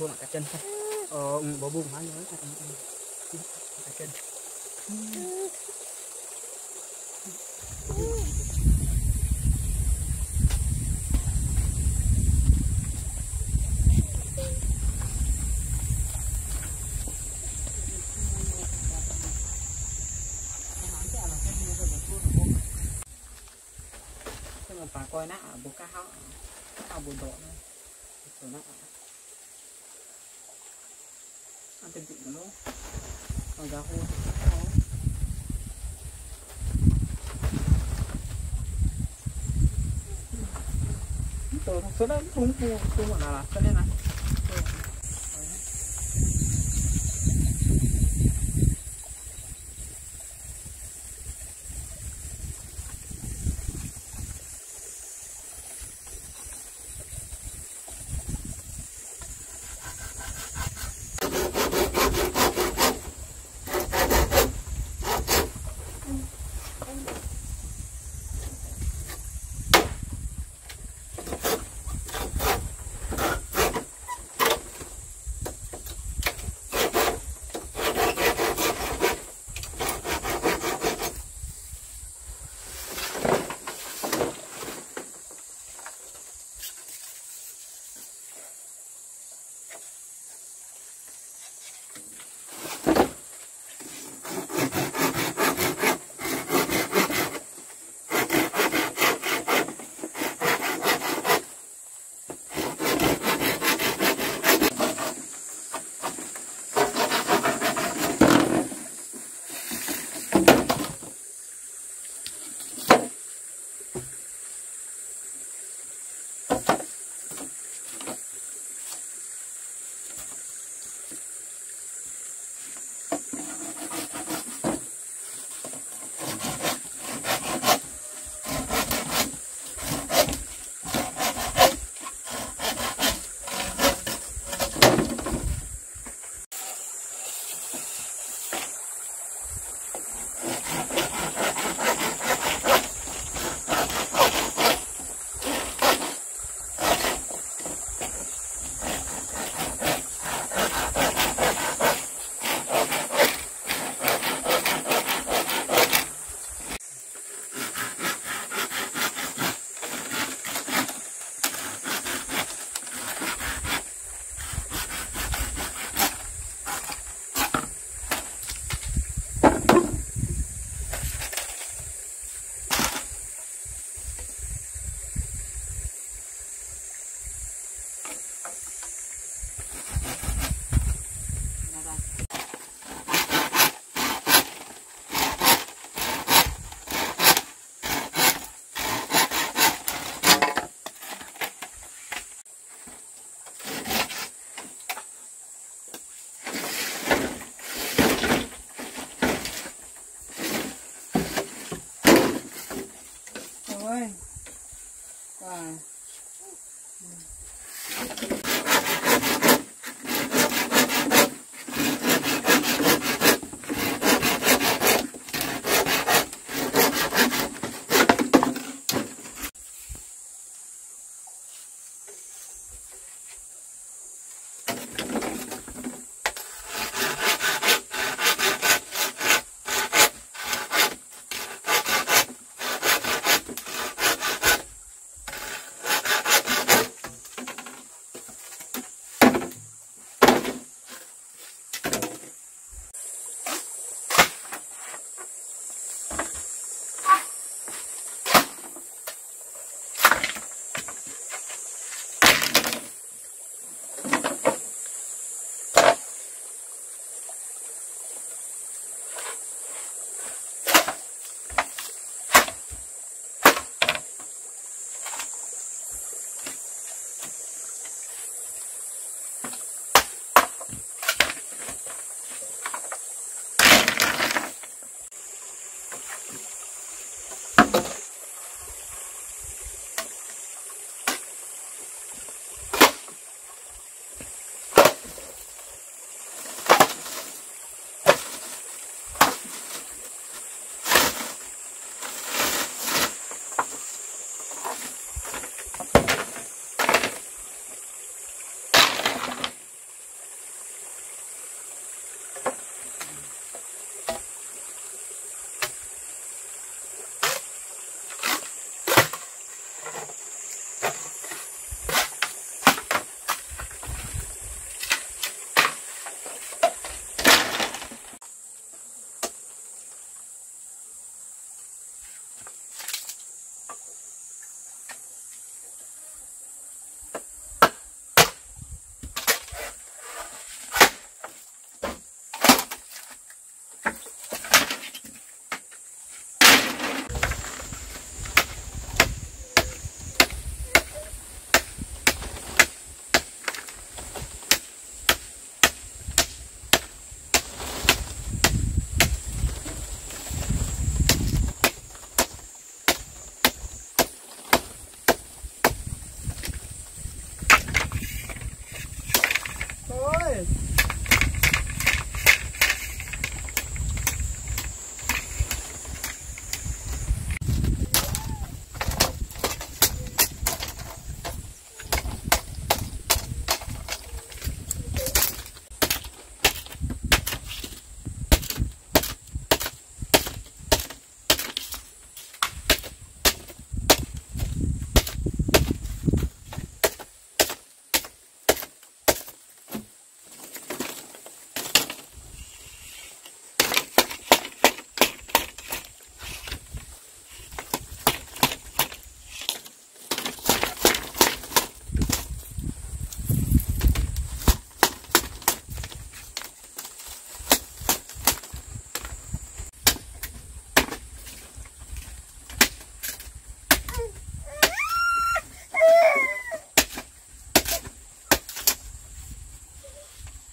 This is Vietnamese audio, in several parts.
cái bụng cả chân thôi. Ờ ừ, bố bụng má nhớ cả chân bà coi nã bố cá hao hao bố độ nữa rồi nã ăn tiền tịnh nó còn ra tôi không sự đấy đúng không không mà là cho nên này ơi rồi. Ừ.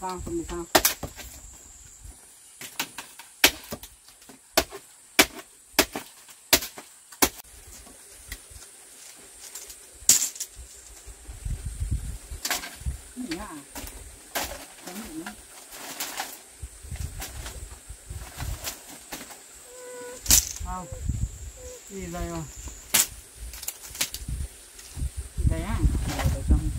sao phần sao Cái à? gì hả? Cái gì nữa? Không. đi đây mà? Đây á. Rồi xong.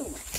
Nó tủ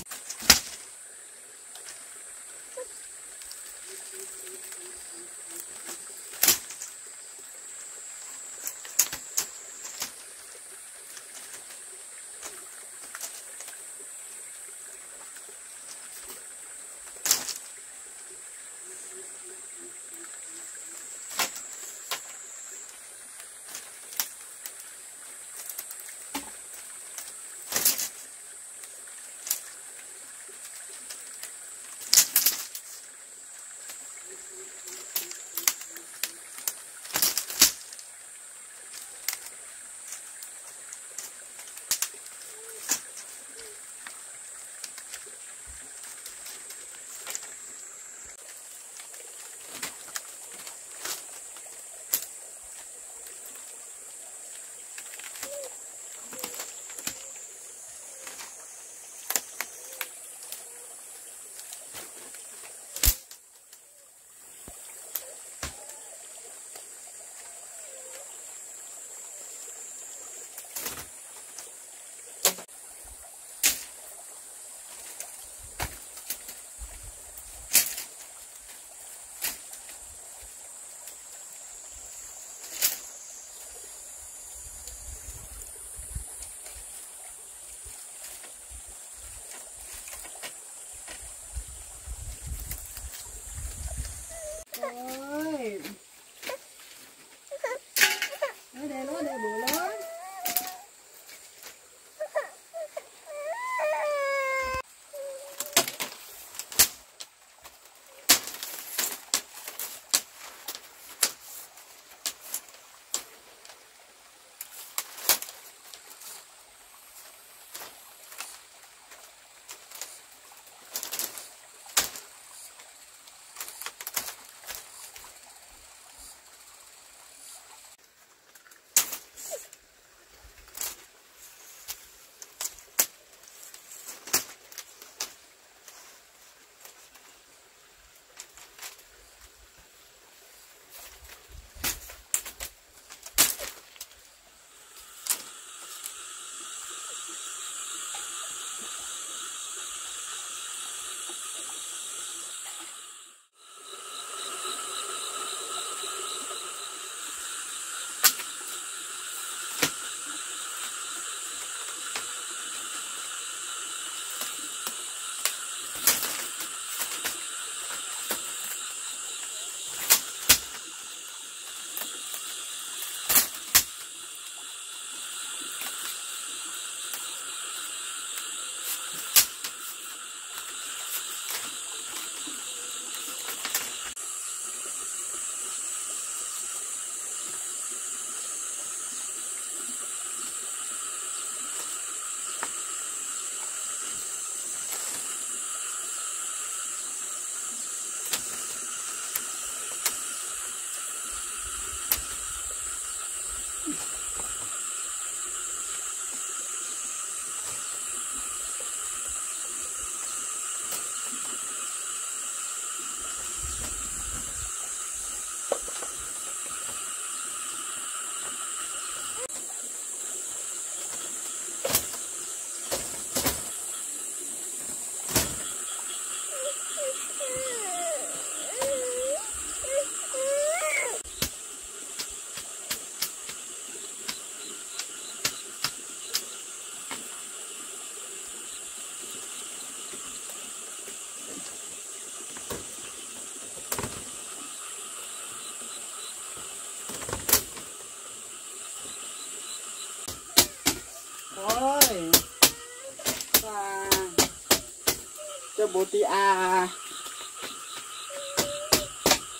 cho bố tí à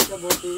cho bố tí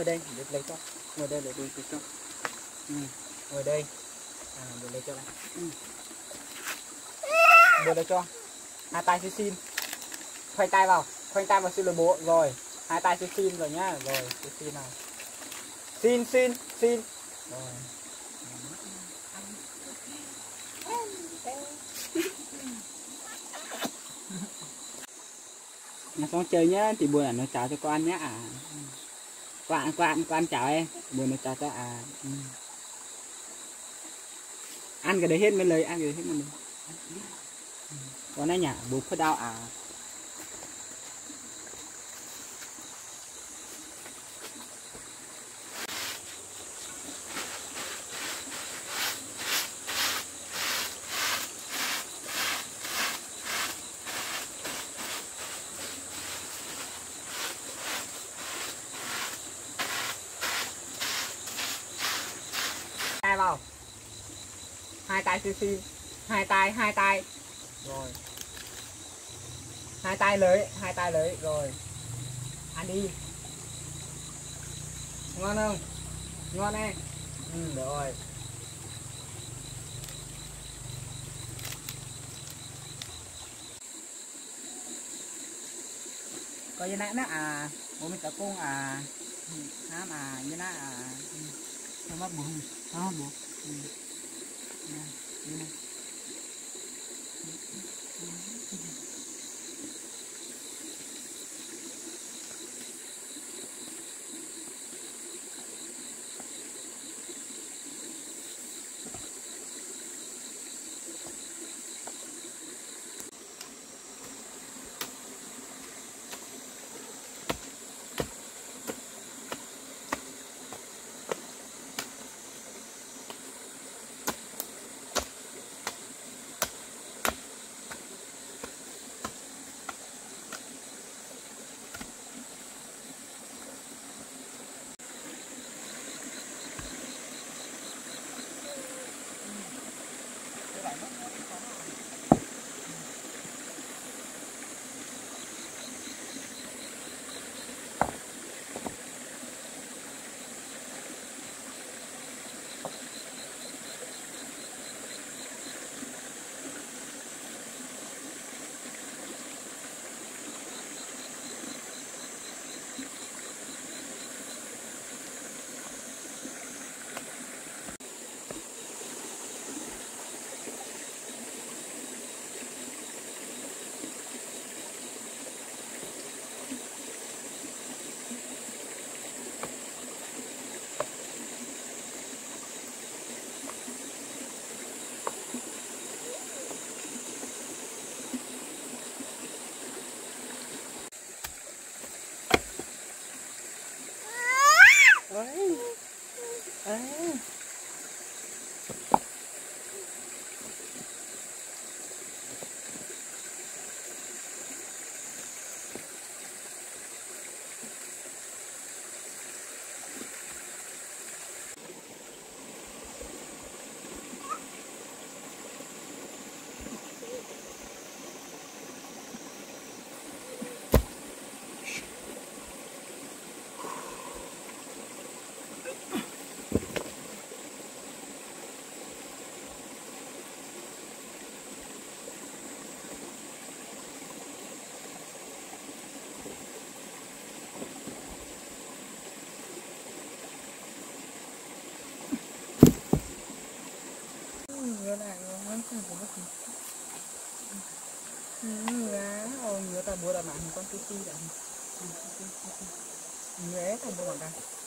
ngồi người đây, để lấy cho. Ngồi đây để đi lấy cho ừ. ngồi đây. À để lấy cho. Này ừ. để đây cho. Hai tay xin xin. Khoanh tay vào. Khoanh tay vào xin lời bố. Rồi. Hai tay xin xin rồi nhá. Rồi xin xin nào. Xin xin xin. Rồi. Nhà xong chơi nhá, thì buồn là nó chào cho con nhá. à con quan quan chào em mười nó chào cho à ừ. ăn cái đấy hết mới lời ăn cái đấy hết mới lời con này nhả bố phải đau à. Hai tay xin xin hai tay hai tay. Rồi. Hai tay lưới hai tay lưới rồi. Ăn đi. Ngon không? Ngon em ừ được rồi. Có như nãy nó à bố mình tập cung à hám à như nãy à sao mất bố không? Sao cái đã mạng Nhé thành một đã nhớ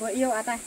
vừa yêu à tay.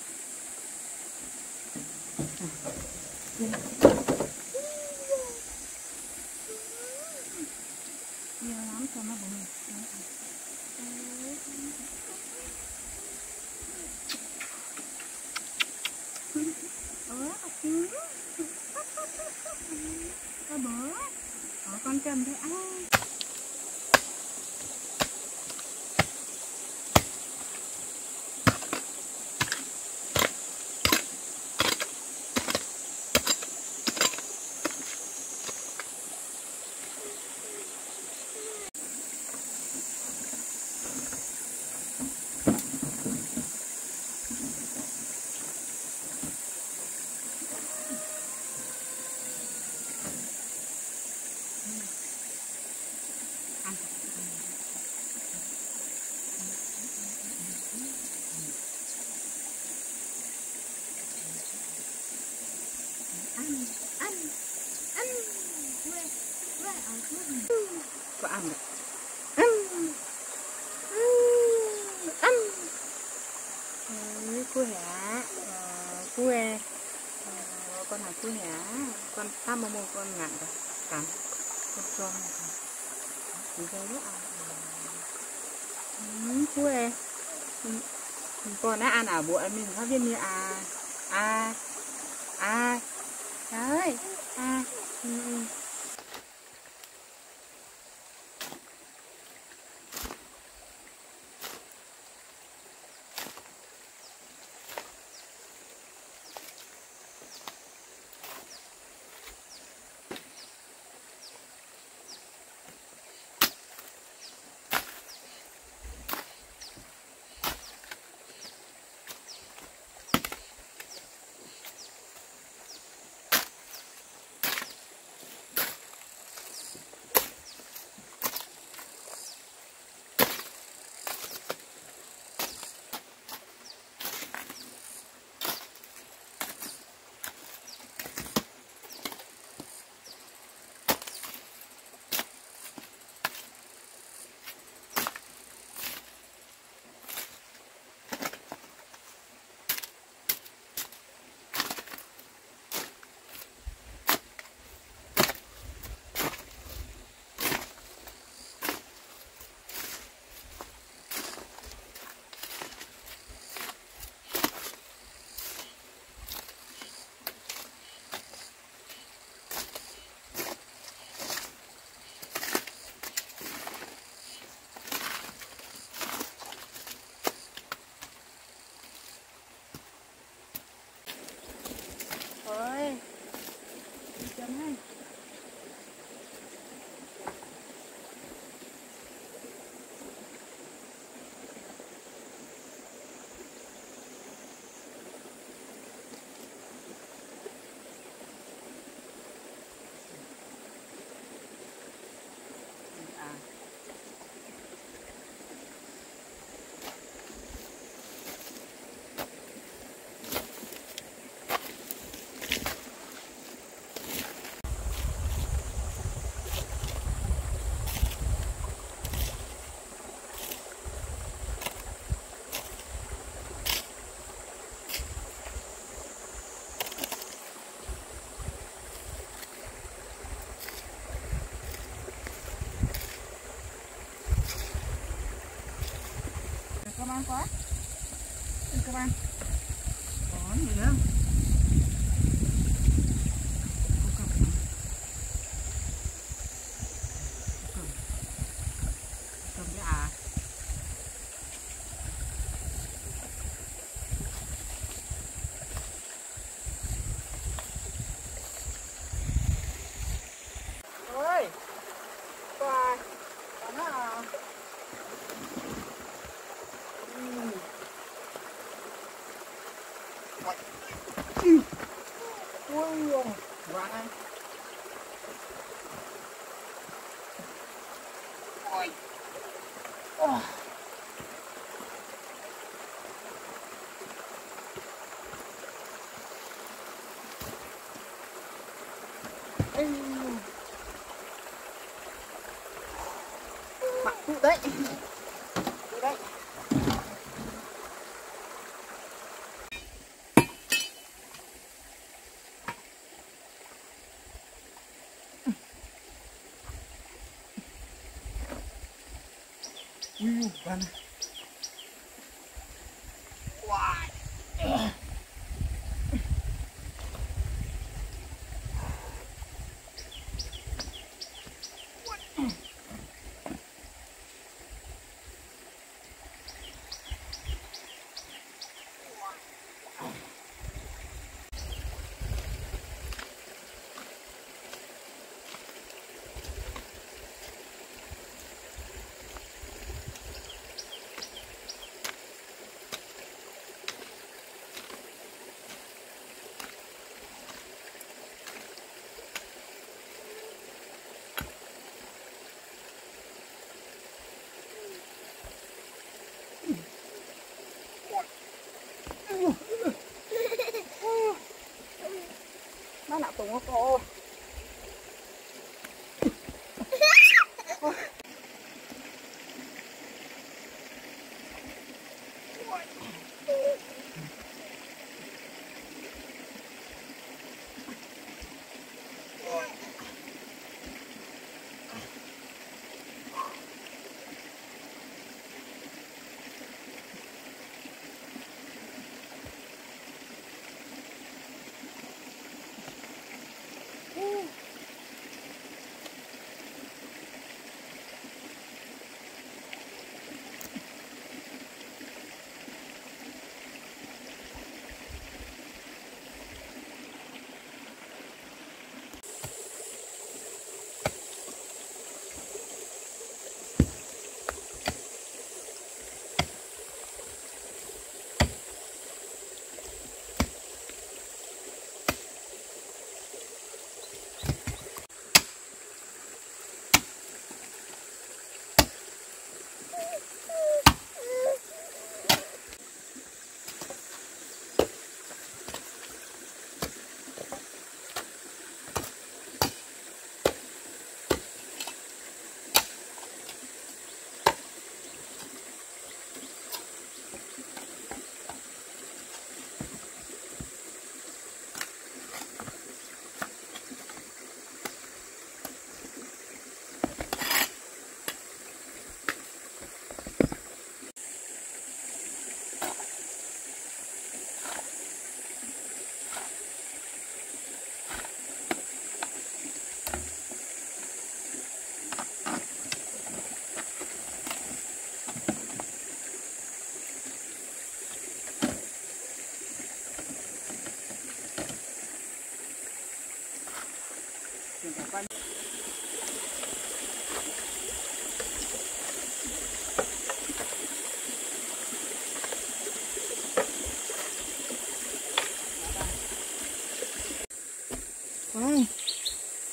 bụi em mình ha viên ni a Ayan. Ui, bạn Wow. Nó nặng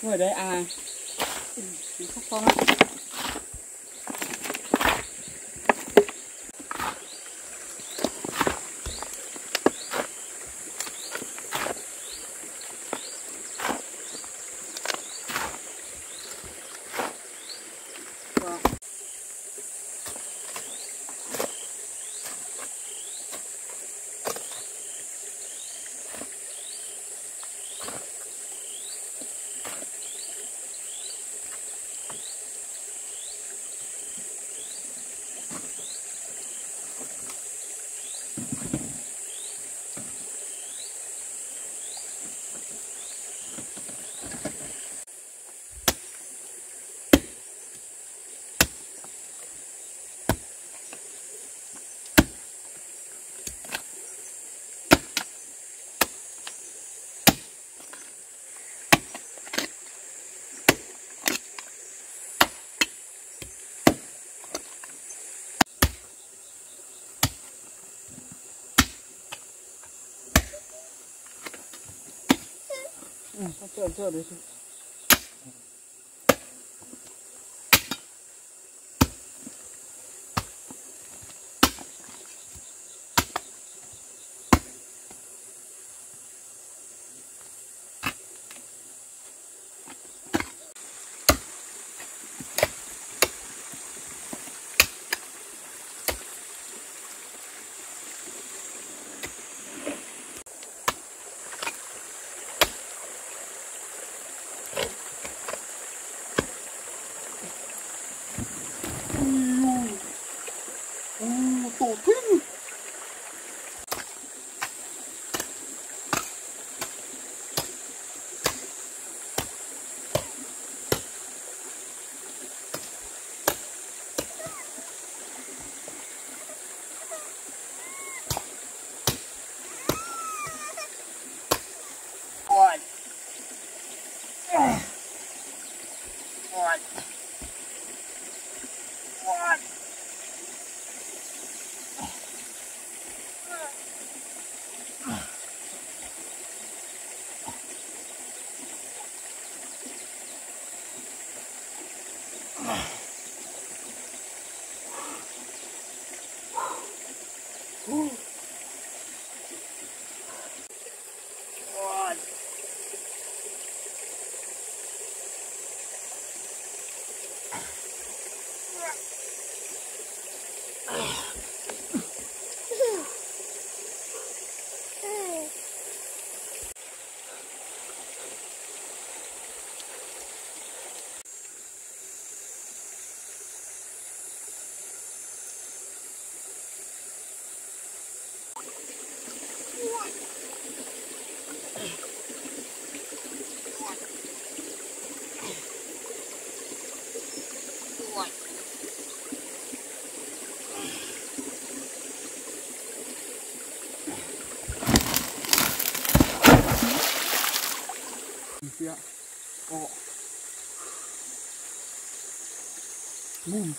ngồi đây à. Ừ, khóc con á Ừ, chưa chưa đấy chứ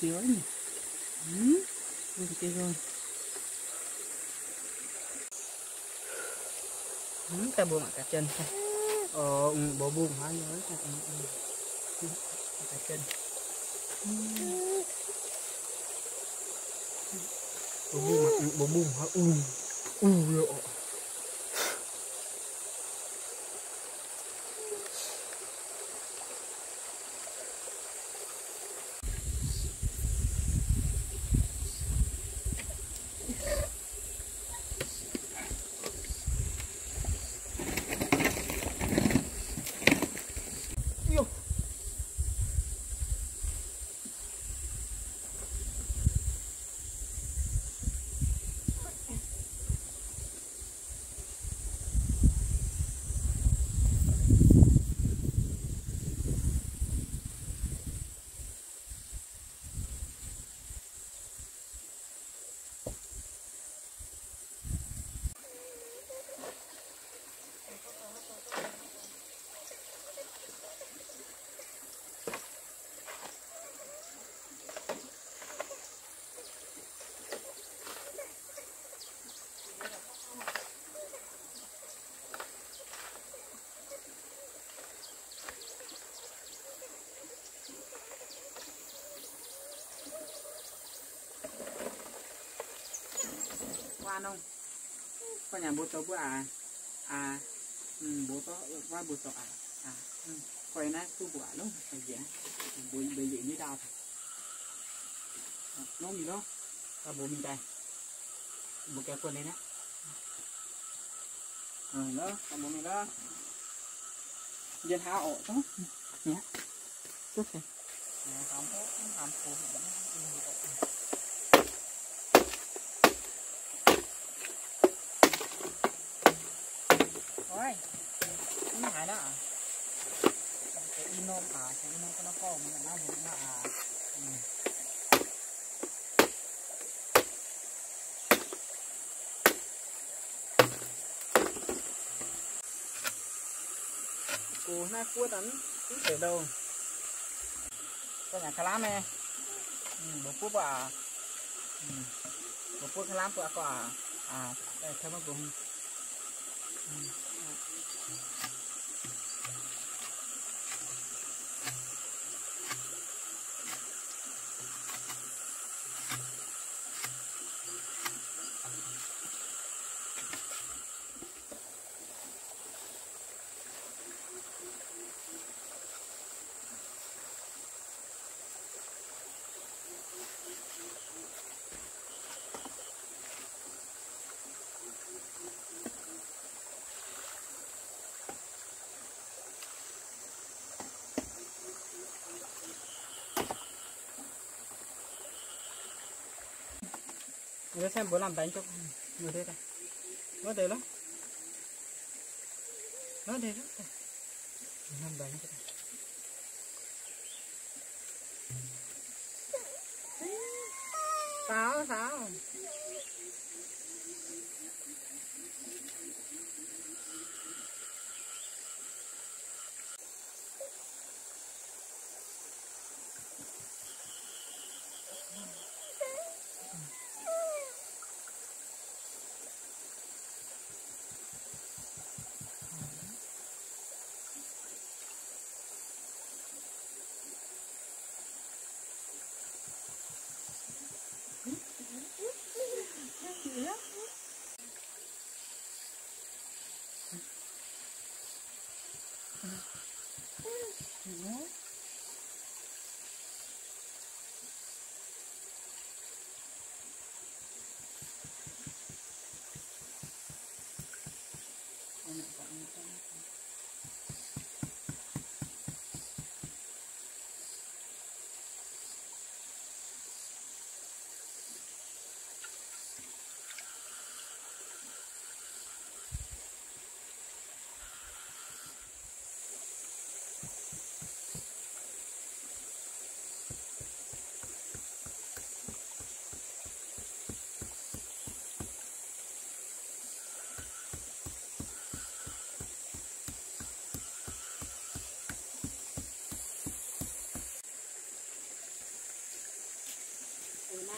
chưa ấy nhỉ? Ừ buồn chưa rồi. Ừ ta buồn cả chân. Ờ ừ, bộ buồn hả nhớ ừ, ừ. cả chân. Ừ. bộ mà ừ, bộ buồn hả ừ ừ rồi ăn không? Có nhà bố tớ bữa à? À ừ, bố tớ qua bố tớ à? À ừ. quay nè cứ bữa luôn phải dễ bố bây giờ như đau nó gì đó ta bố mình đây. Bố kéo quần lên á. Ừ đó ta bố mình đó. Dân hao ổ đó nhé tốt rồi không có không làm phù Ôi, cái này đó à? Cái inom à, cái inom cái nó có mình nó mình nó à. Ừ. Cua tấn, để đâu. Cái nhà kalam nè. một cua à. ừ, bà. Ừ. Bộ cua kalam quả, à, à, đây theo. Người xem bố làm bánh cho người đây này. Nó đầy lắm. Nó đầy lắm. Làm bánh cho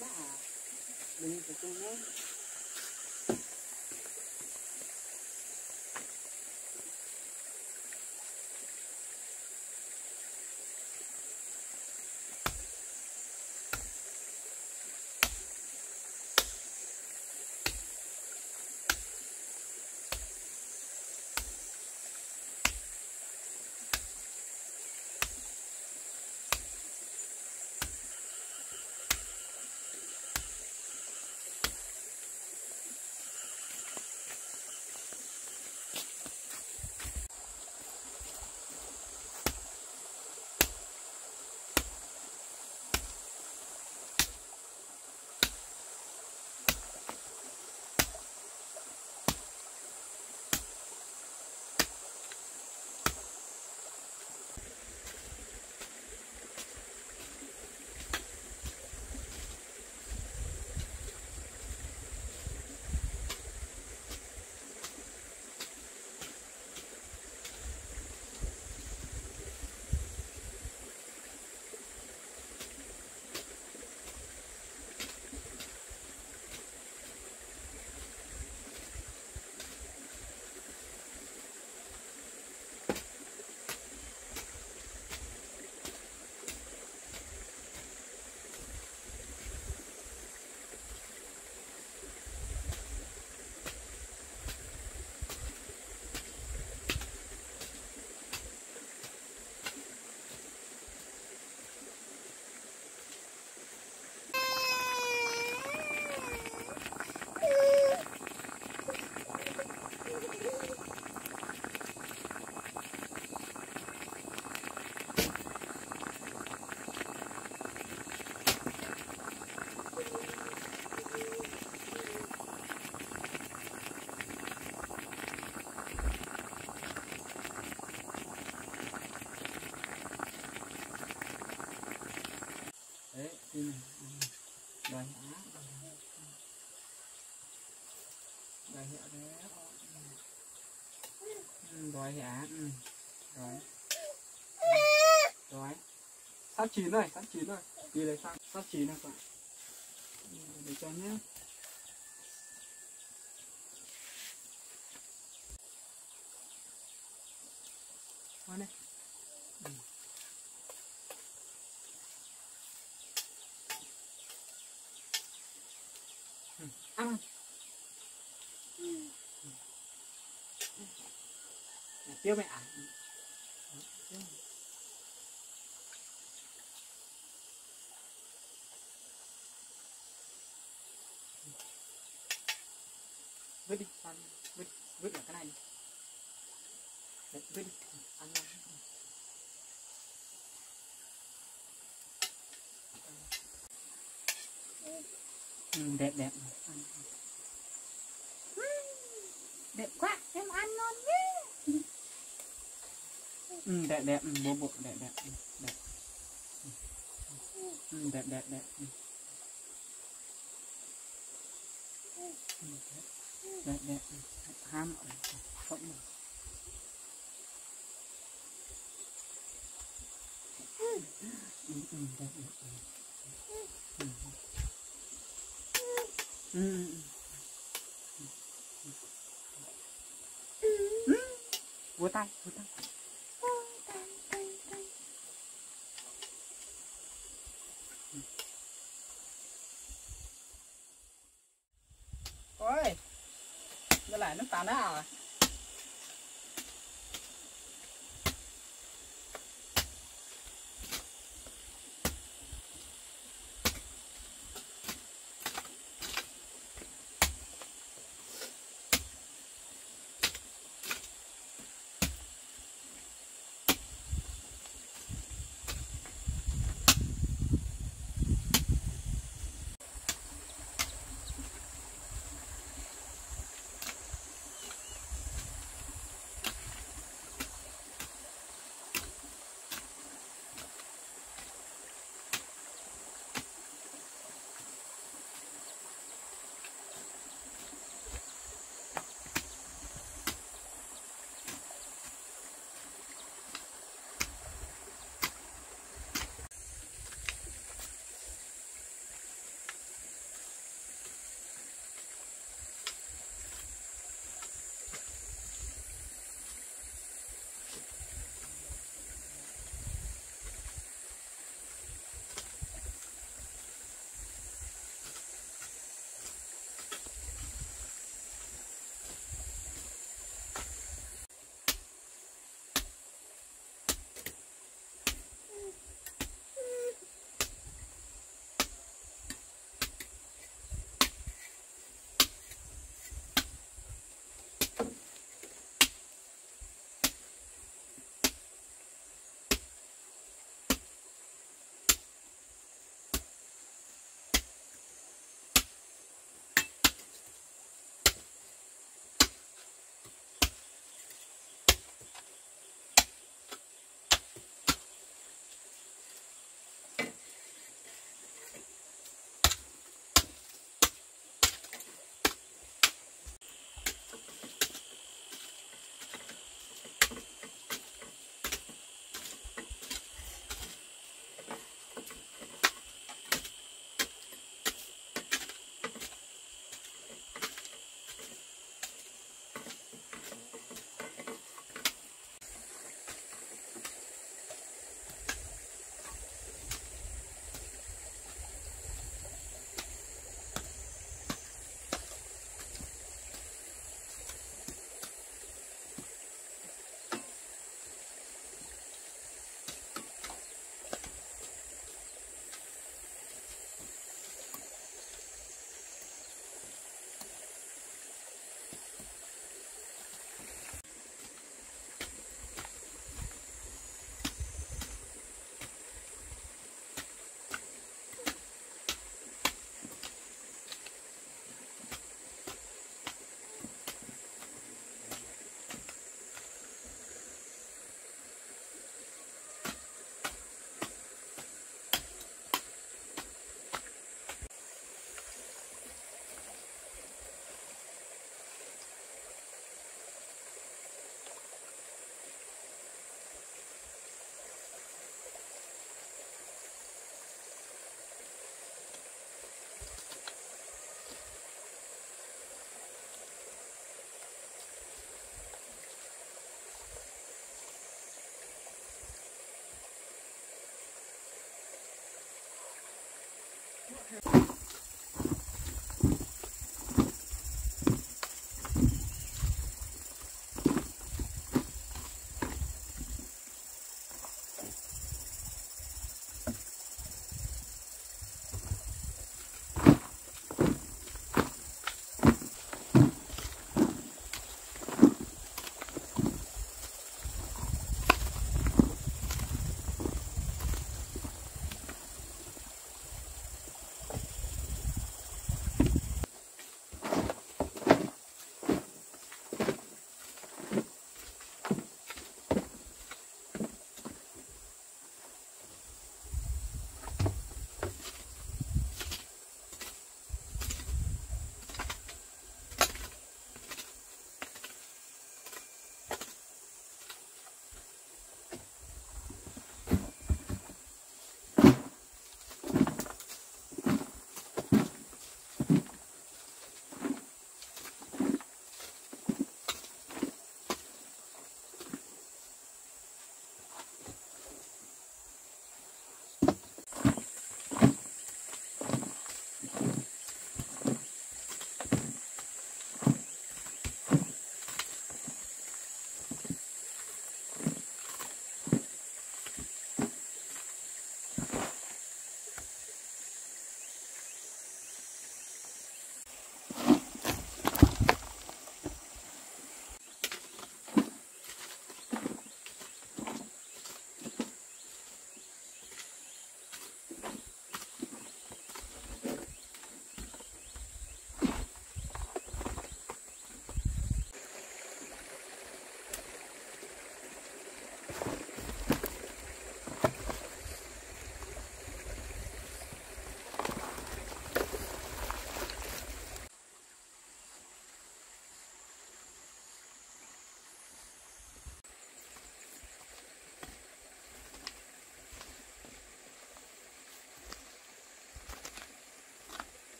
nó hả mình phải chung nhé rồi dạ. Ừ. rồi. Rồi. Sắp chín rồi, sắp chín rồi. Đi lấy sang sắp chín rồi ừ, để cho nhé qua đây Ừ. ăn tiêu mẹ à vứt đi ăn vứt vứt ở cái này đi Đấy, vứt đi ăn ăn ừ, đẹp đẹp. Đẹp quá em ăn ngon nhé. Ừ, đẹp đẹp. Ừ, bộ bộ đẹp đẹp. Ừ, đẹp. Ừ, đẹp đẹp đẹp. Đẹp đẹp. Ham. Không mà ừ, ừ, đẹp đẹp ừ. Ừ. Ừ, ừ, ừ. Ừ. tay vua tay ôi đây lại nó tàn đó à her.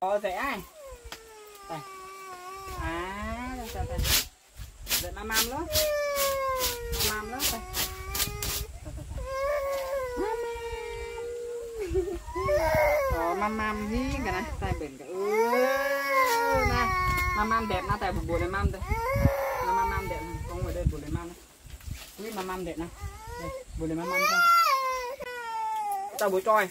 Ờ dễ ai à? Đây. À đây, đây, đây. Dễ mà mam đó Mam đó đây. Ờ mam. Ờ, mam hí cái này. Tay bền cái ư. Ừ, này. Mam mam đẹp nó tay tại buồn này mam đây. Là mam mam đẹp này con ngồi đây buồn này mam này Quý mam mam đẹp này Đây buồn này mam mam cho Tao bố trôi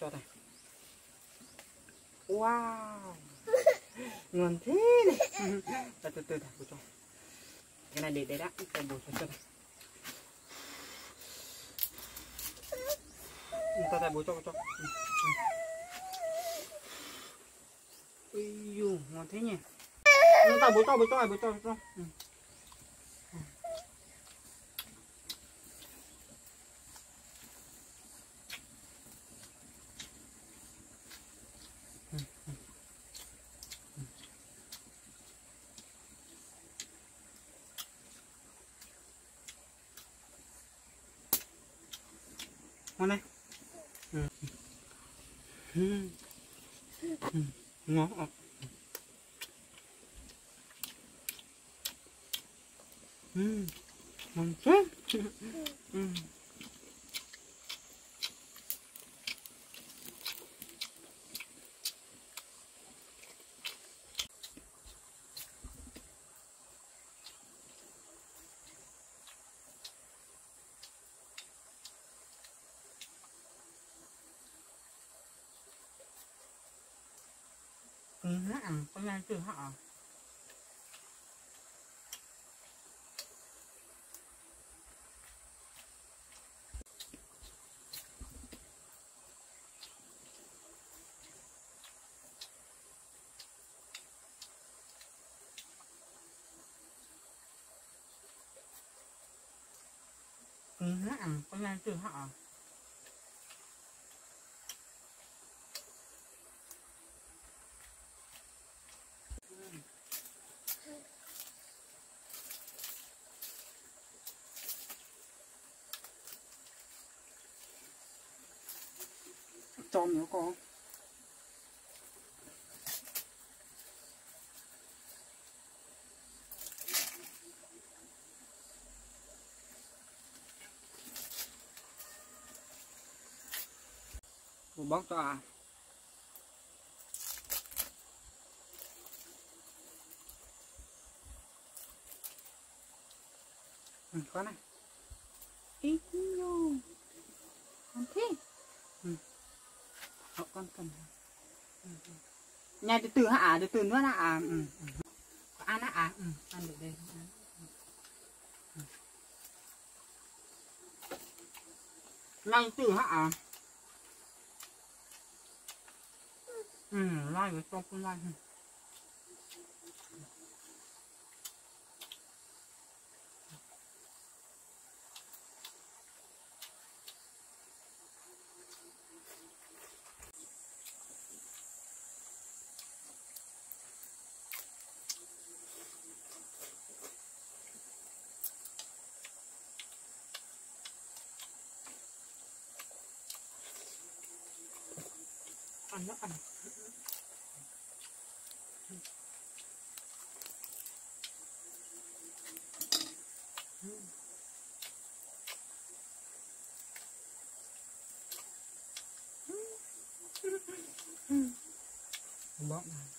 cho này wow. Ngon thế này. Từ từ từ bố cho. Cái này để đấy đã. Cái bố cho này. Ừ, ta tại bố cho cho. Ừ. Ừ. Ui dù ngon thế nhỉ. Ta bố cho bố cho bố cho bố cho ừ. ngon này ừ. Ừ. Ừ. ngon ạ ừ. ngon thế ừ. Ừ, nó từ con họ. Ừ, nó ăn con nhanh từ họ. Tròn nữa à? ừ, con bóc cho à? Có này. Ít nhô ngon thế họ con cần ừ, ừ nhà từ từ hạ à, từ từ nữa là à ừ. ừ. ăn á? À ừ. ăn được đây. Ừ, ừ. Nay từ hạ à. ừ lai với trong con lai bóp này